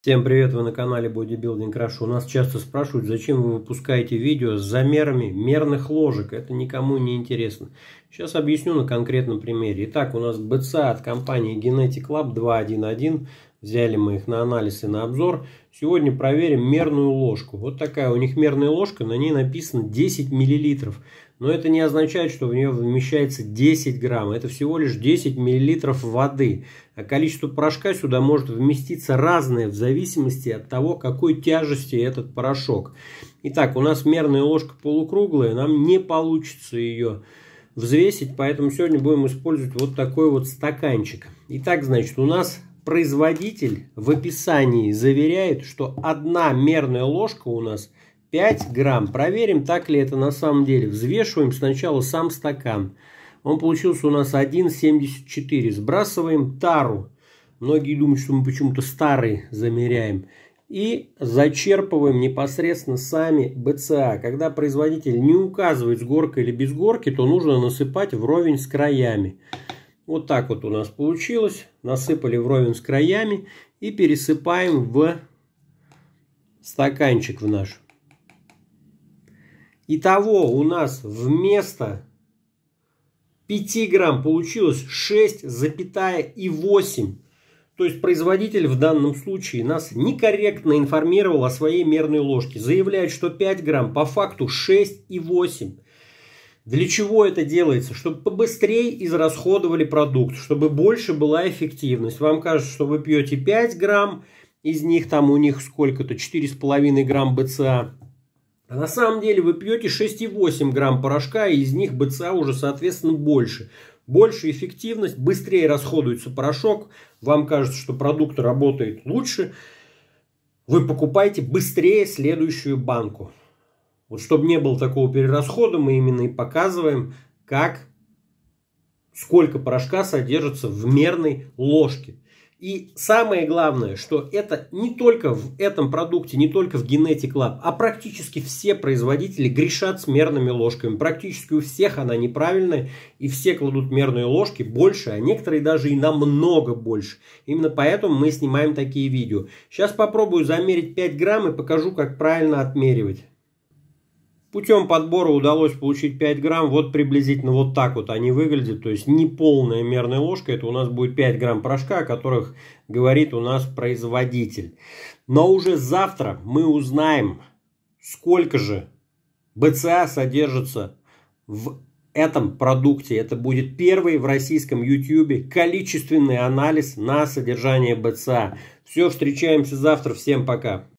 Всем привет, вы на канале Bodybuilding Crush. У нас часто спрашивают, зачем вы выпускаете видео с замерами мерных ложек. Это никому не интересно. Сейчас объясню на конкретном примере. Итак, у нас БЦА от компании Genetic Lab 2.1.1. Взяли мы их на анализ и на обзор. Сегодня проверим мерную ложку. Вот такая у них мерная ложка, на ней написано 10 миллилитров. Но это не означает, что в нее вмещается 10 грамм. Это всего лишь 10 миллилитров воды. А количество порошка сюда может вместиться разное в зависимости от того, какой тяжести этот порошок. Итак, у нас мерная ложка полукруглая. Нам не получится ее взвесить, поэтому сегодня будем использовать вот такой вот стаканчик. Итак, значит, у нас производитель в описании заверяет, что одна мерная ложка у нас 5 грамм. Проверим, так ли это на самом деле. Взвешиваем сначала сам стакан. Он получился у нас 1,74. Сбрасываем тару. Многие думают, что мы почему-то старый замеряем. И зачерпываем непосредственно сами БЦА. Когда производитель не указывает с горкой или без горки, то нужно насыпать вровень с краями. Вот так вот у нас получилось. Насыпали вровень с краями и пересыпаем в стаканчик в наш. Итого у нас вместо 5 грамм получилось 6,8. То есть производитель в данном случае нас некорректно информировал о своей мерной ложке. Заявляет, что 5 грамм, по факту 6,8. Для чего это делается? Чтобы побыстрее израсходовали продукт, чтобы больше была эффективность. Вам кажется, что вы пьете 5 грамм, из них там у них сколько-то, 4,5 грамм БЦА. А на самом деле вы пьете 6,8 грамм порошка, и из них БЦА уже, соответственно, больше. Больше эффективность, быстрее расходуется порошок. Вам кажется, что продукт работает лучше. Вы покупаете быстрее следующую банку. Вот чтобы не было такого перерасхода, мы именно и показываем, как, сколько порошка содержится в мерной ложке. И самое главное, что это не только в этом продукте, не только в Genetic Lab, а практически все производители грешат с мерными ложками. Практически у всех она неправильная, и все кладут мерные ложки больше, а некоторые даже и намного больше. Именно поэтому мы снимаем такие видео. Сейчас попробую замерить 5 грамм и покажу, как правильно отмеривать. Путем подбора удалось получить 5 грамм. Вот приблизительно вот так вот они выглядят. То есть не полная мерная ложка. Это у нас будет 5 грамм порошка, о которых говорит у нас производитель. Но уже завтра мы узнаем, сколько же БЦА содержится в этом продукте. Это будет первый в российском YouTube количественный анализ на содержание БЦА. Все, встречаемся завтра. Всем пока.